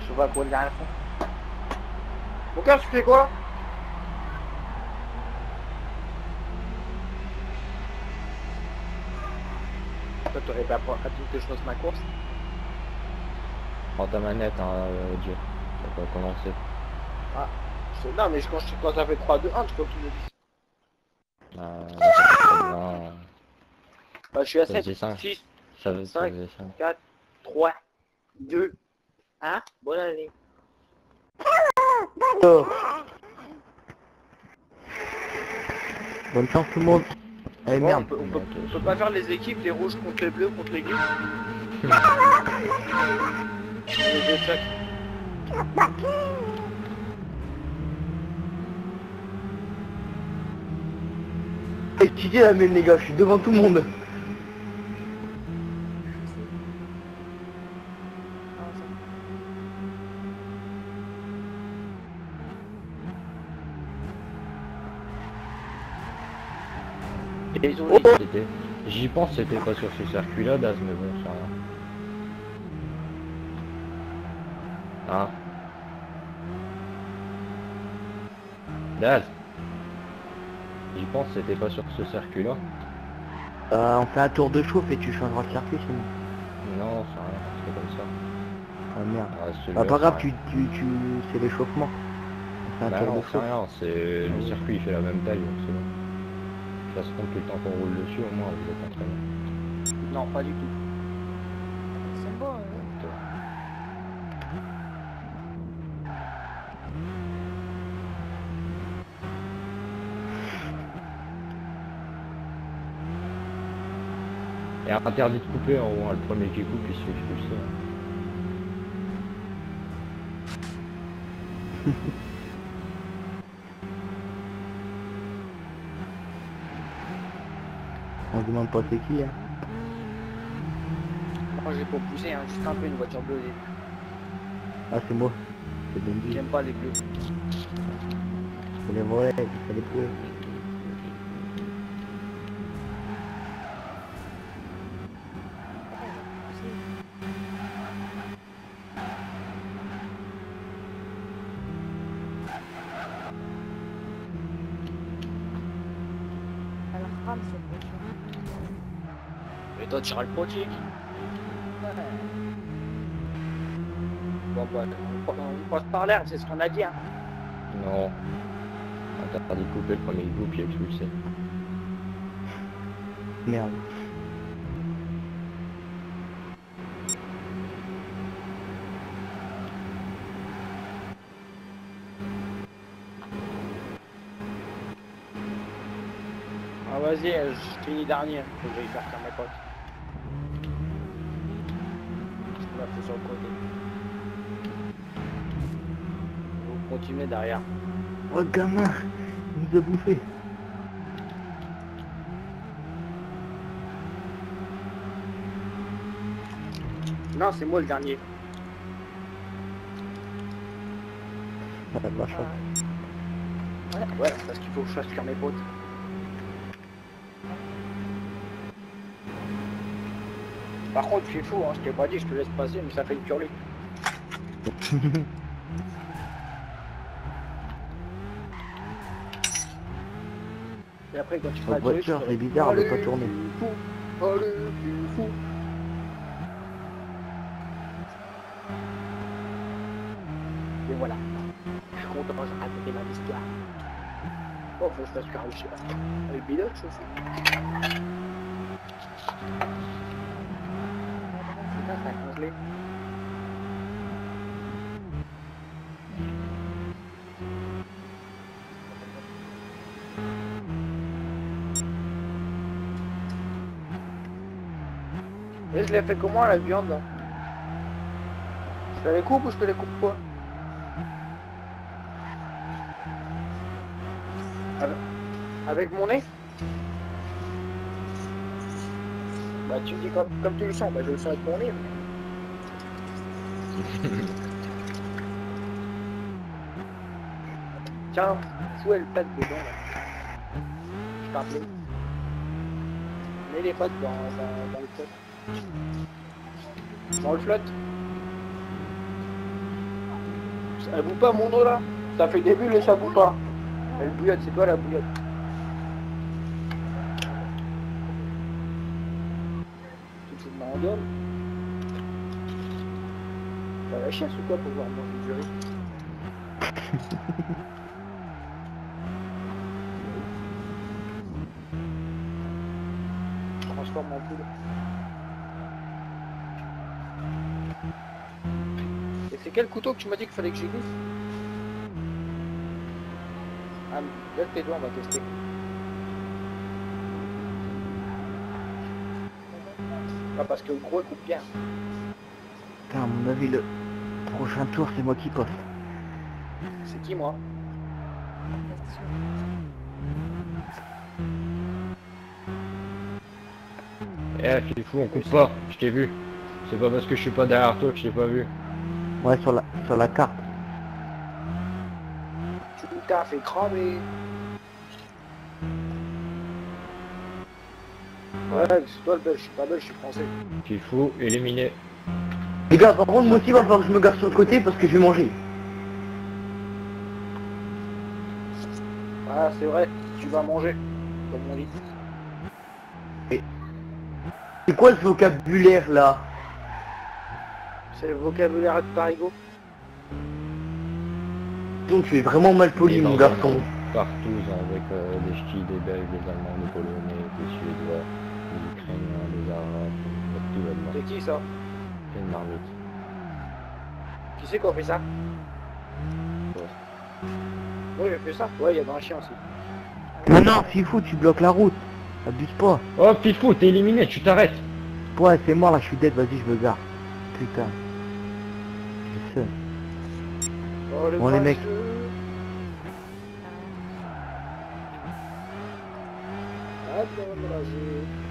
Je pas quoi à la fin. Mon tu fais quoi Toi, t'aurais pas attendu que je fasse ma course? Prends ta manette, hein, euh, Dieu. Ça peut commencer. Ah, je sais- non, mais je- quand, je, quand ça fait 3, 2, 1, tu peux que tu me dises. Euh, là, ça fait très bien. Bah, je suis à Ça 7, faisait cinq. 6, Ça veut ça Cinq. faisait cinq. 4, 3, 2, 1. Bonne année. Oh. Bonne chance tout le monde. Eh Bon, merde. on, peut, on, peut, Ok. on peut pas faire les équipes, les rouges contre les bleus, contre les gris. Et tu dis la même les gars, je suis devant tout le monde. C'était- J'y pense, c'était pas sur ce circuit-là, Daz, mais bon, ça. Ah. Daz. J'y pense, c'était pas sur ce circuit-là. Euh, on fait un tour de chauffe et tu changeras de circuit sinon. Non, ça rien, c'est comme ça. Ah merde. Ah, Ah, celui-là, pas grave, tu, tu, tu... c'est l'échauffement. Bah non, c'est le circuit il fait la même taille, donc c'est bon. Ça se compte tout le temps qu'on roule dessus, au moins vous êtes entraîné. Non, pas du tout. C'est bon, hein. Et interdit de couper, en haut, hein, le premier qui coupe il se fait expulser. On se demande pas c'est qui hein. Moi j'ai pas poussé, hein, juste un peu une voiture bleue. Ah c'est moi. C'est bien dit. J'aime pas les bleus. C'est les vrais, c'est les poules. Elle rame cette Et toi tu seras le. Ouais. Bon bah, on, passe par l'air, c'est ce qu'on a dit. Hein. Non. Interdit de couper, le premier il est expulsé. Merde. Ah vas-y, je finis dernier. Faut que j'aille faire faire mes potes. Je la fais sur le côté. Vous continuez derrière. Oh gamin, il nous a bouffé. Non, c'est moi le dernier. Ah. Ouais, parce qu'il faut que je fasse faire mes potes. Par contre, tu es fou, hein, je t'ai pas dit, je te laisse passer, mais ça fait une curlue. Et après, quand tu feras La le truc, voiture, tu c'est bizarre, elle veut pas tourner. fou, allez, fou. Et voilà. Je suis content, j'ai raconté ma histoire. Bon, faut que je fasse faire le chien. Avec Bilox aussi. Putain, ça a congelé. Et je l'ai fait comment la viande? Je te les coupe ou je te les coupe pas? Avec mon nez? Bah tu dis comme, comme tu le sens, bah je le sens avec mon nez. Tiens, fous elle pète dedans là? Je t'appelle. Mets les pattes dans, dans, dans le flotte. Dans le flotte. Elle bout pas mon eau là? Ça fait des bulles et ça bout pas. Elle bouillotte, c'est toi la bouillotte. Tu te fous de ma random T'as la chiasse ou quoi pour voir manger du riz Transforme en poule. Et c'est quel couteau que tu m'as dit qu'il fallait que j'aiguise Ah, lève tes doigts, on va tester. Ah, parce que le gros coupe bien. Putain, à mon avis, le prochain tour, c'est moi qui poste. C'est qui moi? Eh, c'est fou, on coupe pas, je t'ai vu. C'est pas parce que je suis pas derrière toi que je t'ai pas vu. Ouais, sur la, sur la carte. Tu t'as fait Ouais, c'est toi le belge, je suis pas belge, je suis français. C'est fou, éliminé. Les gars, par contre, moi aussi, il va falloir que je me garde sur le côté parce que je vais manger. Ah, c'est vrai, tu vas manger, comme on dit. C'est quoi ce vocabulaire là? C'est le vocabulaire de Parigo. Donc tu es vraiment mal poli, mon garçon. Partout, avec euh, des ch'tis, des belges, des allemands, des polonais, des suédois, des ukrainiens, des arabes, tout va. C'est qui ça C'est une marmite. Qui c'est qui a fait ça Oui, j'ai fait ça. Ouais, il y avait un chien aussi. Non, non, Fifou, tu bloques la route. Abuse pas. Oh, Pifou, t'es éliminé, tu t'arrêtes. Ouais, c'est mort là, je suis dead, vas-y, je me garde. Putain. Je sais. Oh, le Bon, les mecs. grincheux. Ah bien,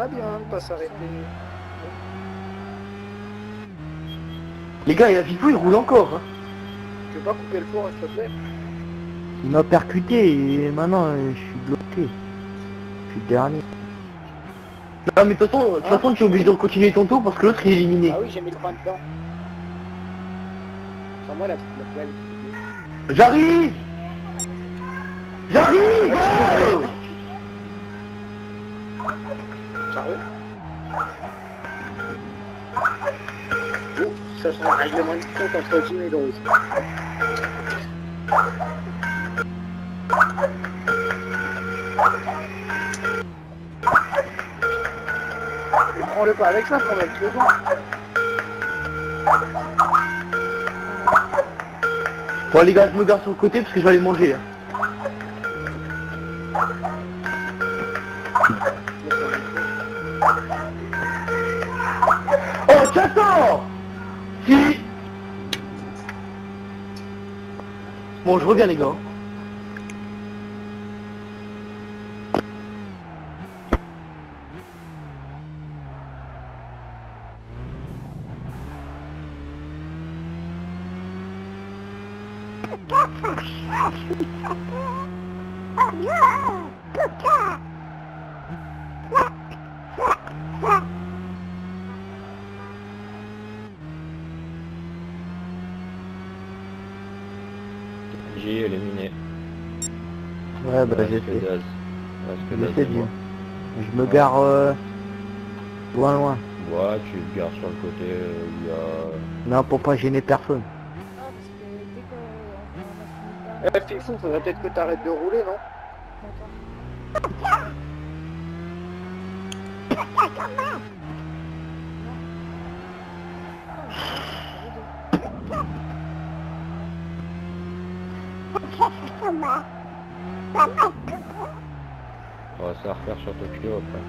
Ah bien, ne pas s'arrêter. Les gars, et la Fifou, il roule encore. Hein. Tu veux pas couper le four, s'il te plaît Il m'a percuté et maintenant, euh, je suis bloqué. Je suis le dernier. Non, mais de toute façon, de toute façon, tu es obligé de continuer ton tour parce que l'autre il est éliminé. Ah oui, j'ai mis le pain dedans. Sans moi, la, la poêle. J'arrive J'arrive oh Oh, ça sent un règlement de compte entre et. Prends-le pas avec ça, prends-le avec le. Bon les gars, je me garde sur le côté parce que je vais aller manger. hein. Si Bon, je reviens les gars. J'ai éliminé. Ouais, bah j'essaie. J'essaie moi. Je me gare euh, loin loin. Ouais, tu te gares sur le côté euh, où il y a... Non, pour pas gêner personne. Ah, de Eh, Fifou, faudrait peut-être que t'arrêtes de rouler, non? On va se refaire sur Tokyo après.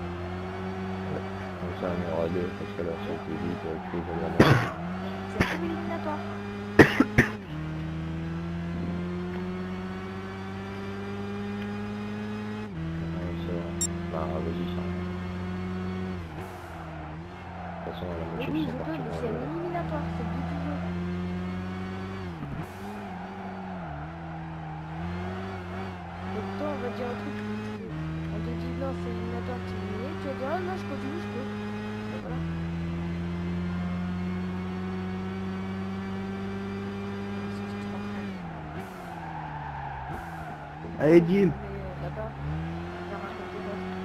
Comme ça, on aura deux, parce que là, vite, avec. C'est comme éliminatoire. Ouais, c'est. Bah, vas-y, ça. De toute façon, la moitié sont partis c'est éliminatoire, c'est le but du jeu. Donc toi, on va dire un truc. non, c'est éliminatoire terminé. Tu vas dire, ah non, je continue, je peux. Et voilà. C'est ce que tu t'entraînes. Allez, Dim. Mais euh, là-bas, il y aura un peu de vote.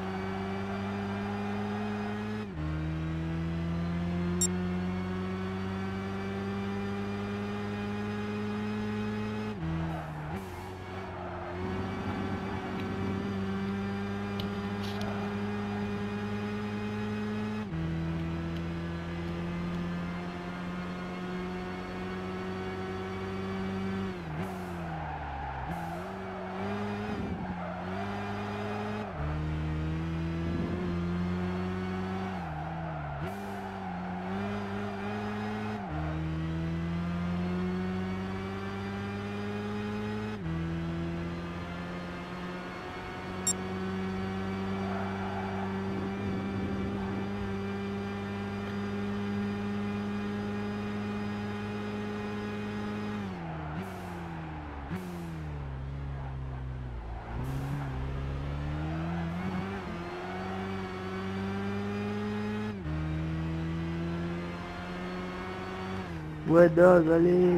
Ouais, Dog, allez.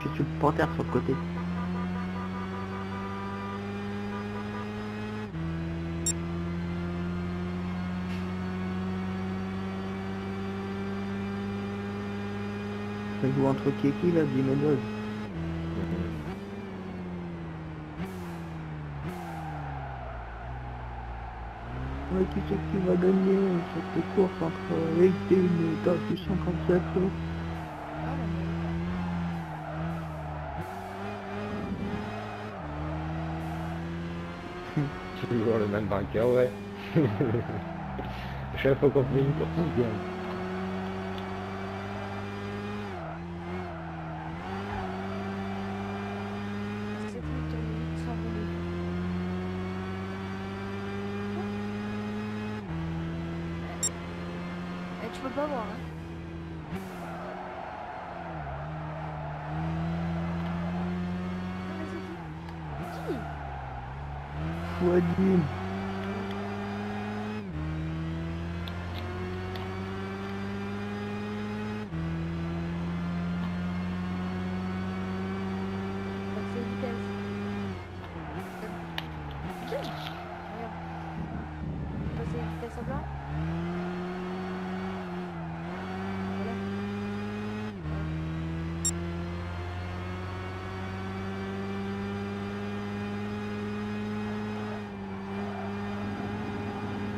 Je suis le panthère sur le côté. Ça joue entre qui et qui là, Jim qui c'est qui va gagner cette course entre Eighteen et Dog du 57 là Ah, bah, Toujours le même vainqueur, ouais. Chaque fois qu'on fait une course, gagne. mais c'est une tournée sans rouler. Eh, tu peux pas voir, hein. Ah, mais c'est qui Qui Ouais, Jim. Passer vitesse. Regarde. Passer vitesse à blanc. Voilà. Non. Ah, j'ai essayé en tout cas.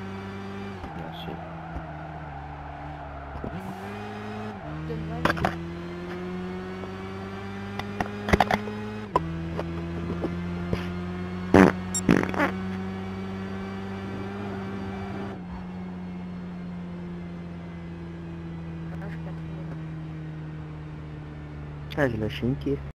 Ah, je